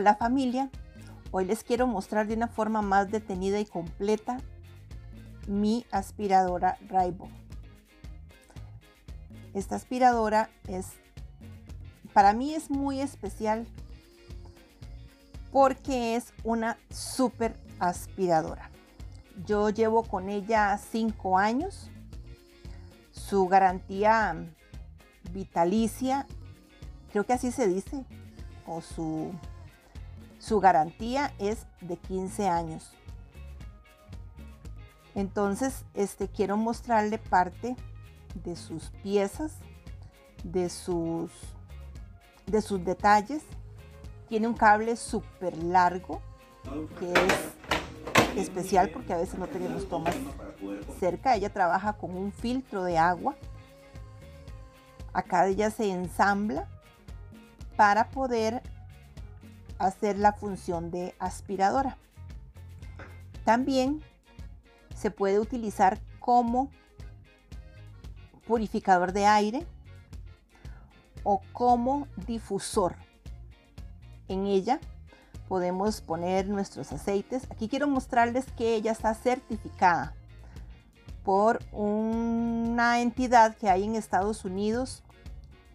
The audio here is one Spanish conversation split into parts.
Hola familia, hoy les quiero mostrar de una forma más detenida y completa mi aspiradora Raibo. Esta aspiradora es, para mí es muy especial porque es una super aspiradora. Yo llevo con ella 5 años. Su garantía vitalicia, creo que así se dice, o su, su garantía es de 15 años. Entonces, este, quiero mostrarle parte de sus piezas, de sus, de sus detalles. Tiene un cable súper largo, que es especial porque a veces no tenemos tomas cerca. Ella trabaja con un filtro de agua. Acá ella se ensambla para poder hacer la función de aspiradora. También se puede utilizar como purificador de aire o como difusor. En ella podemos poner nuestros aceites. Aquí quiero mostrarles que ella está certificada por una entidad que hay en Estados Unidos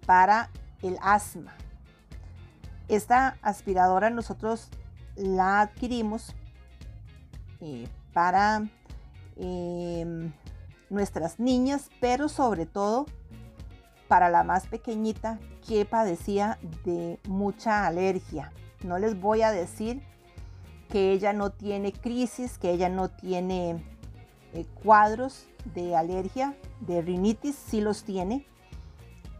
para el asma. Esta aspiradora nosotros la adquirimos eh, para em, nuestras niñas, pero sobre todo para la más pequeñita que padecía de mucha alergia. No les voy a decir que ella no tiene crisis, que ella no tiene eh, cuadros de alergia, de rinitis, sí los tiene,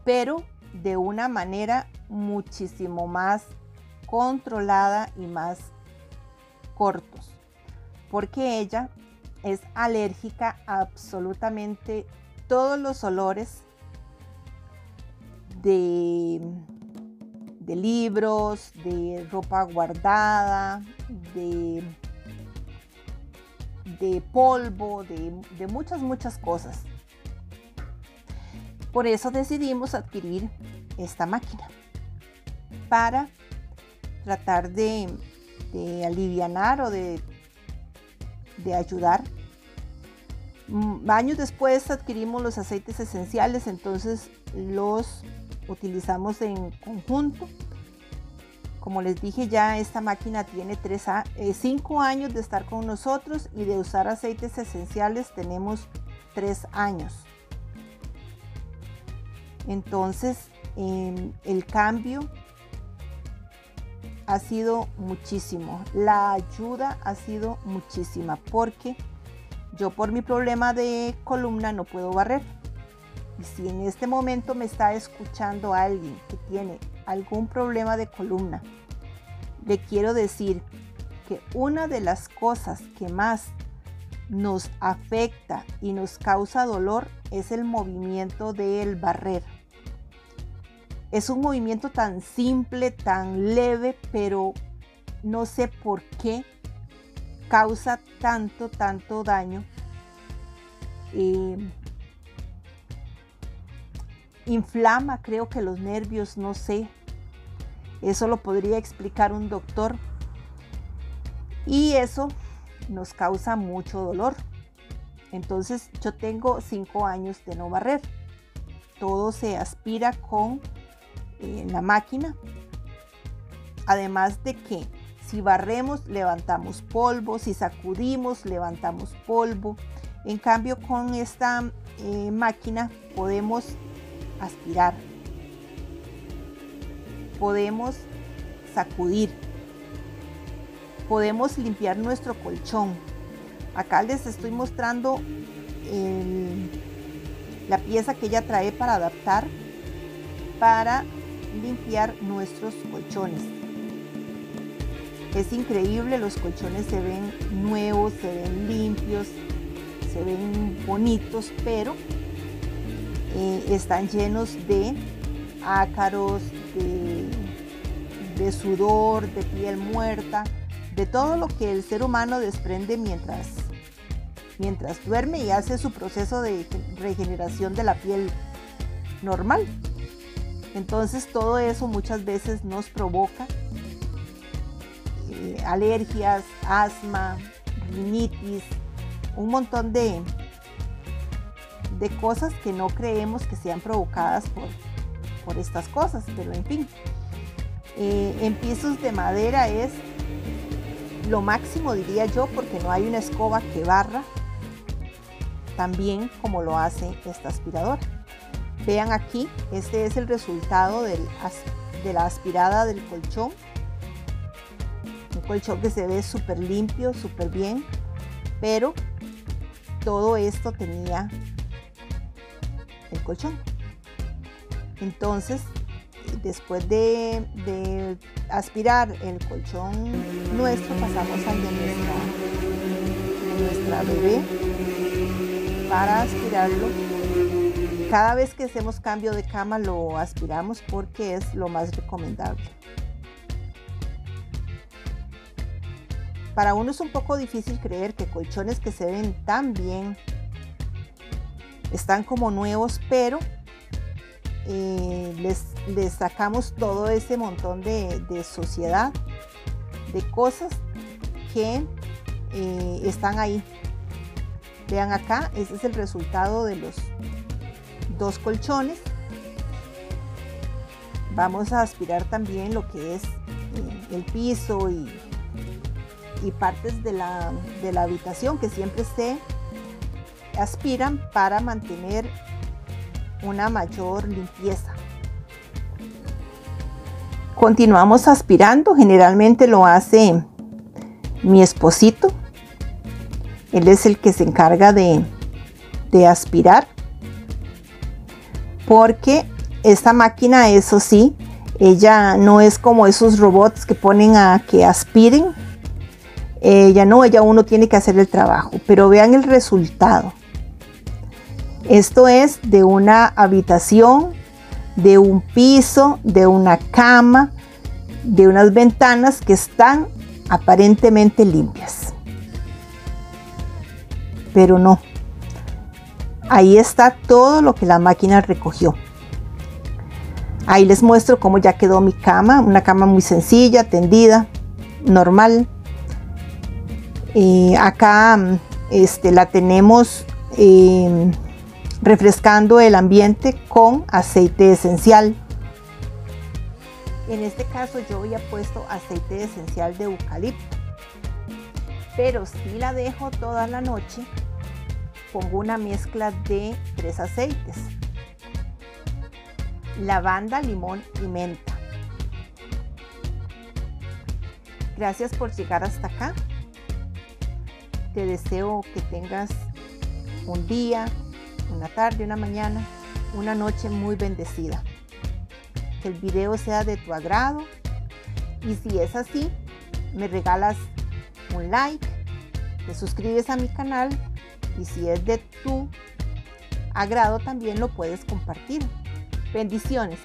pero de una manera muchísimo más controlada y más cortos, porque ella es alérgica a absolutamente todos los olores de, de libros, de ropa guardada, de, de polvo, de, de muchas, muchas cosas. Por eso decidimos adquirir esta máquina para tratar de, aliviar o de, de ayudar. Mm, años después adquirimos los aceites esenciales, entonces los utilizamos en conjunto. Como les dije ya, esta máquina tiene 5 eh, años de estar con nosotros y de usar aceites esenciales tenemos 3 años. Entonces, em, el cambio ha sido muchísimo. La ayuda ha sido muchísima porque yo por mi problema de columna no puedo barrer. Y si en este momento me está escuchando alguien que tiene algún problema de columna, le quiero decir que una de las cosas que más nos afecta y nos causa dolor es el movimiento del barrer. Es un movimiento tan simple, tan leve, pero no sé por qué causa tanto, tanto daño. Eh, inflama, creo que los nervios, no sé. Eso lo podría explicar un doctor. Y eso nos causa mucho dolor. Entonces yo tengo cinco años de no barrer. Todo se aspira con en la máquina. Además de que si barremos, levantamos polvo, si sacudimos, levantamos polvo. En cambio, con esta eh, máquina podemos aspirar, podemos sacudir, podemos limpiar nuestro colchón. Acá les estoy mostrando la pieza que ella trae para adaptar para limpiar nuestros colchones. Es increíble, los colchones se ven nuevos, se ven limpios, se ven bonitos, pero eh, están llenos de ácaros, de, de sudor, de piel muerta, de todo lo que el ser humano desprende mientras, mientras duerme y hace su proceso de regeneración de la piel normal. Entonces todo eso muchas veces nos provoca eh, alergias, asma, rinitis, un montón de, de cosas que no creemos que sean provocadas por, por estas cosas, pero en fin. Eh, en pisos de madera es lo máximo, diría yo, porque no hay una escoba que barra también como lo hace esta aspiradora. Vean aquí, este es el resultado de la aspirada del colchón. Un colchón que se ve súper limpio, súper bien, pero todo esto tenía el colchón. Entonces, después de, aspirar el colchón nuestro, pasamos al de nuestra, bebé para aspirarlo. Cada vez que hacemos cambio de cama lo aspiramos porque es lo más recomendable. Para uno es un poco difícil creer que colchones que se ven tan bien están como nuevos, pero eh, les, sacamos todo ese montón de, sociedad, de cosas que eh, están ahí. Vean acá, este es el resultado de los dos colchones. Vamos a aspirar también lo que es eh, el piso y, y partes de la, de la habitación que siempre se aspiran para mantener una mayor limpieza. Continuamos aspirando, generalmente lo hace mi esposito. Él es el que se encarga de, de aspirar. Porque esta máquina, eso sí, ella no es como esos robots que ponen a que aspiren. Ella no, ella uno tiene que hacer el trabajo. Pero vean el resultado. Esto es de una habitación, de un piso, de una cama, de unas ventanas que están aparentemente limpias. Pero no. Ahí está todo lo que la máquina recogió. Ahí les muestro cómo ya quedó mi cama, una cama muy sencilla, tendida, normal. Y acá este, la tenemos eh, refrescando el ambiente con aceite esencial. En este caso yo había puesto aceite esencial de eucalipto, pero si la dejo toda la noche, pongo una mezcla de tres aceites, lavanda, limón y menta. Gracias por llegar hasta acá. Te deseo que tengas un día, una tarde, una mañana, una noche muy bendecida. Que el video sea de tu agrado y si es así, me regalas un like, te suscribes a mi canal y si es de tu agrado también lo puedes compartir. Bendiciones.